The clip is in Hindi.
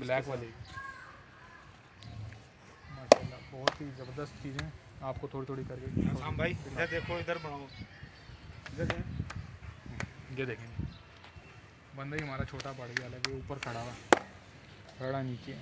ब्लैक वाली। माशाल्लाह बहुत ही ज़बरदस्त चीज़ें आपको थोड़ी थोड़ी करके हम हाँ, भाई इधर देखो इधर बनाओ। इधर ये देखें। बंदा ही हमारा छोटा पड़ गया अलग ऊपर खड़ा हुआ खड़ा नीचे।